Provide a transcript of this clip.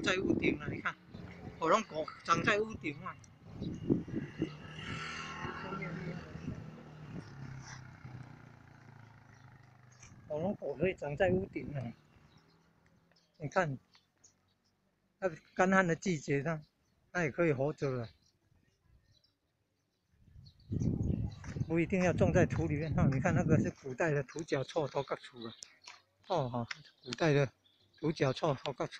在屋顶了，你看，火龙果长在屋顶嘛。火龙果可以长在屋顶呢！你看，那干旱的季节上，它也可以活着了。不一定要种在土里面哈，你看那个是古代的土角臭头壳土啊，哦哈，古代的土角臭头壳土。